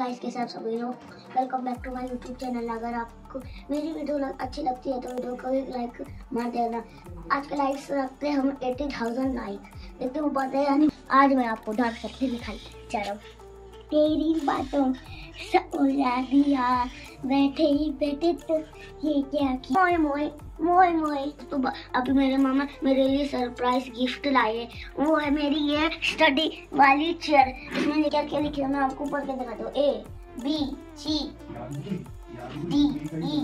Guys कैसे आप सभी लोग welcome back to my YouTube channel अगर आपको मेरी वीडियो लग, अच्छी लगती है तो वीडियो को एक लाइक मार देना। आज के लाइक्स रखते हैं हम एटी थाउज़ेंड लाइक देखते हो पाते यानी आज मैं आपको डांट करके दिखाई जा रहा हूँ तेरी बातों दिया बैठे ही बैठे तो ये क्या किया? मोए मोए मोए मोए। तो अभी मेरे मामा मेरे लिए सरप्राइज़ गिफ्ट लाए वो है मेरी ये स्टडी वाली चेयर इसमें क्या क्या? लिखे मैं आपको पढ़ के दिखाता हूँ? A B C D E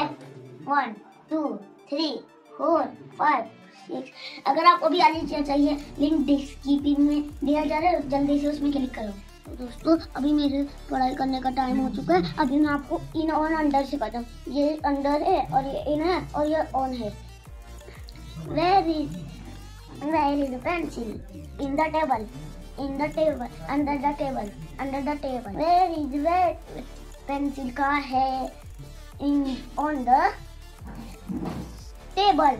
F one two three four five six अगर आपको भी वाली चेयर चाहिए लिंक डिस्क्रिप्शन में दिया जा रहा है, जल्दी से उसमें क्लिक करो। दोस्तों, अभी मेरे पढ़ाई करने का टाइम हो चुका है। अभी मैं आपको इन और अंडर सिखाता हूँ। ये अंडर है और ये इन है और ये ऑन है। Where is where is pencil in the table in the table under the table under the table where is where pencil का है? In on the table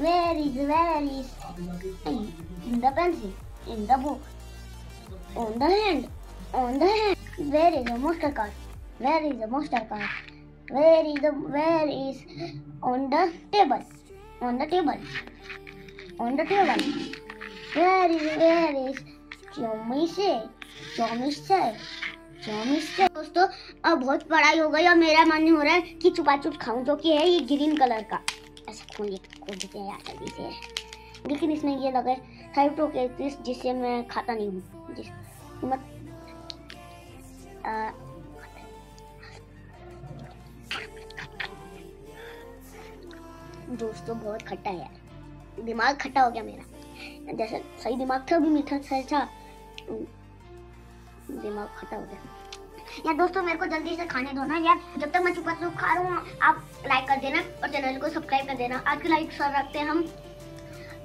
where is where is in the pencil in the book on the hand on the hand where is the monster card where is the monster card where is the where is on the table on the table on the table where is where is चौमी से चौमी से चौमी से दोस्तों अब बहुत पढ़ाई हो गई और मेरा मन हो रहा है कि चुपा चुप खाऊं जो कि है ये ग्रीन कलर का ऐसे खोल खोल देते हैं यार जल्दी से लेकिन इसमें ये लगा है फाइव टू केस जिससे मैं खाता नहीं हूँ जिस मत दोस्तों बहुत खट्टा है दिमाग खट्टा हो गया मेरा जैसे सही दिमाग था अभी मीठा सही था दिमाग खट्टा हो गया यार दोस्तों मेरे को जल्दी से खाने दो ना यार जब तक मैं चुपा चुप खा रहा हूँ आप लाइक कर देना और चैनल को सब्सक्राइब कर देना आज के लाइक सर रखते हैं हम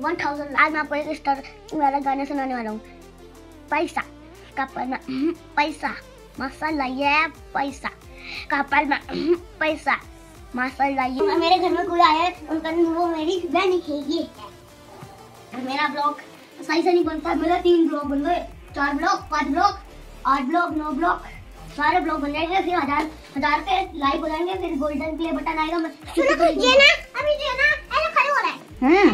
वन थाउज़ेंड आज मैं आपको एक स्टार वाला गाना सुनाने वाला हूँ। पैसा कपल में हम्म, पैसा मसाला ये पैसा कपल में हम्म, पैसा मसाला ये। मेरे घर में कोई आया है उनका वो मेरी बहन है ये मेरा ब्लॉग सही से नहीं बनता मेरा तीन ब्लॉग बन गए चार ब्लॉग पाँच ब्लॉग आठ ब्लॉग नौ ब्लॉग सारे ब्लॉग बन जाएँगे फिर हज़ार हज़ार पे लाइक हो जाएँगे फिर गोल्डन प्ले बटन आएगा मैं सुनो ये ना अभी जो है ना ऐसे खड़े हम्म।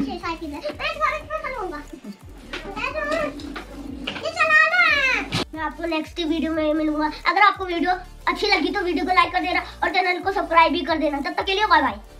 मैं आपको नेक्स्ट वीडियो में मिलूँगा। अगर आपको वीडियो अच्छी लगी तो वीडियो को लाइक कर देना और चैनल को सब्सक्राइब भी कर देना। तब तक के लिए बाय बाय